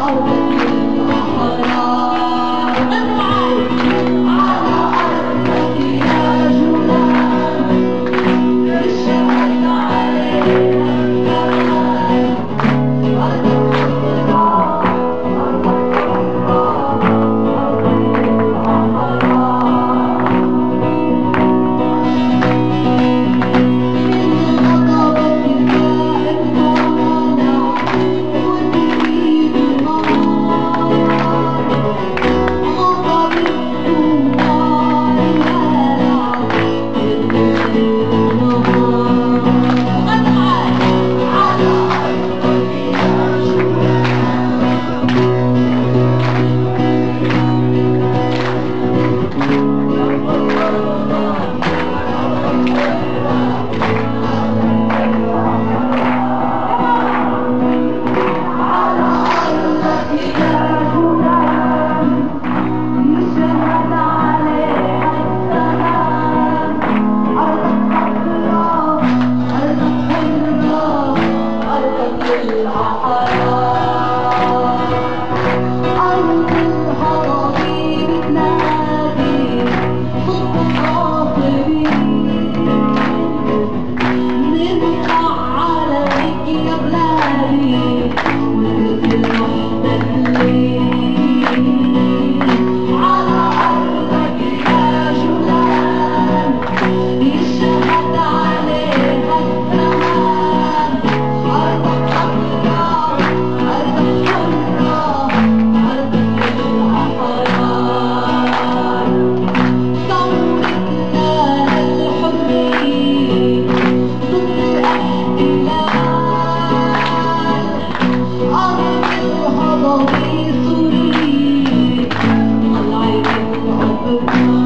该物种的。Allah. Oh,